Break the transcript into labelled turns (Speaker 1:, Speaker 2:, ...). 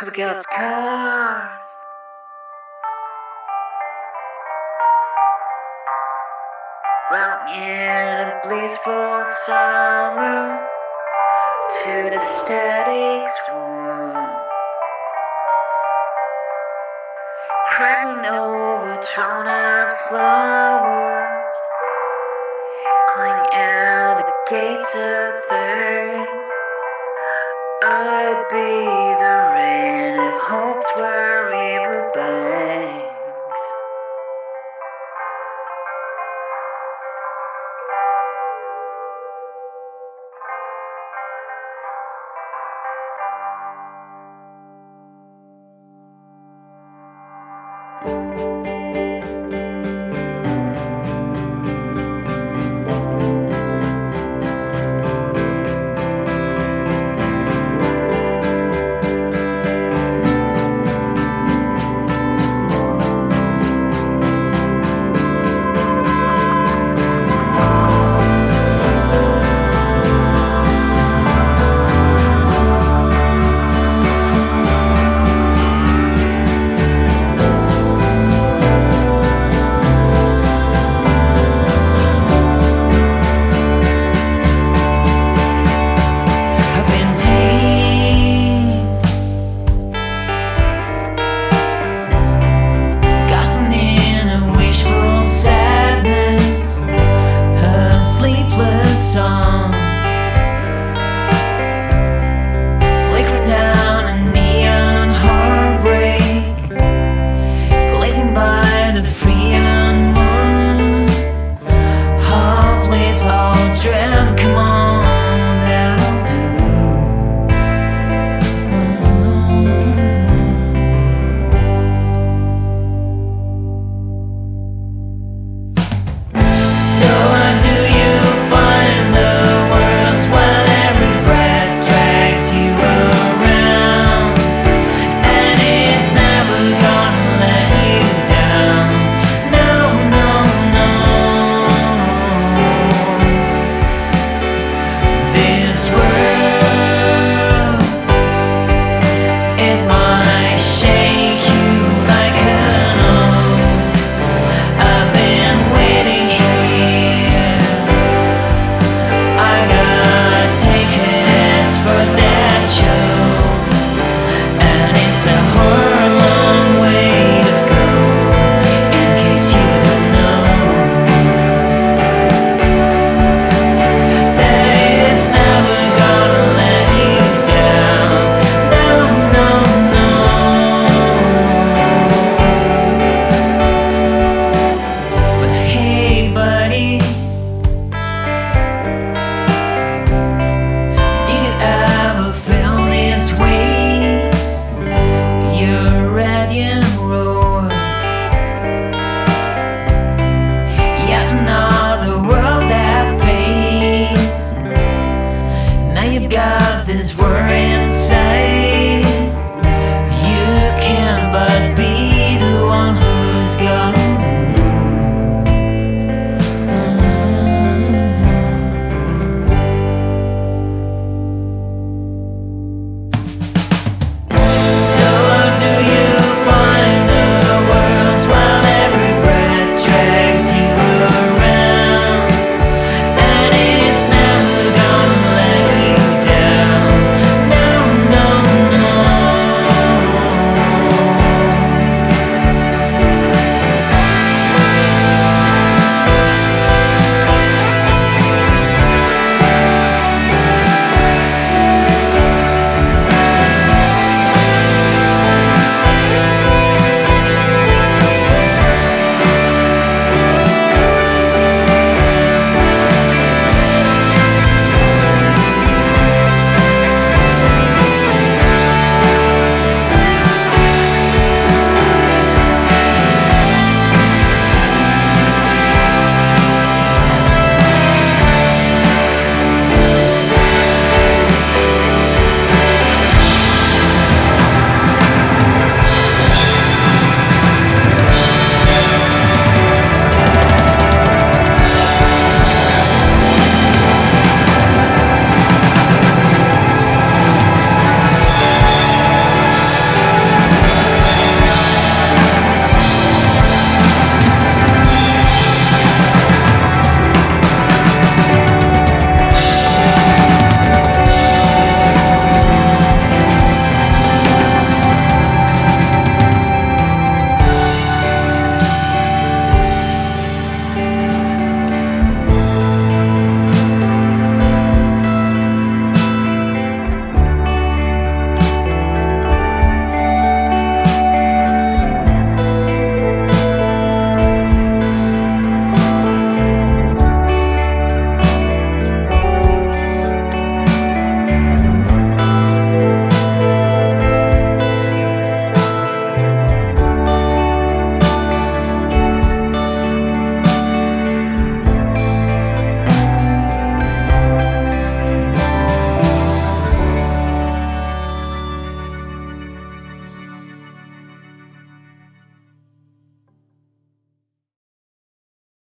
Speaker 1: Who gets cars? Round in a blissful summer to the static swoon. Crying over thrown out flowers, cling out the gates of earth. I'd be hopes were able to bang. so you've got this worry inside.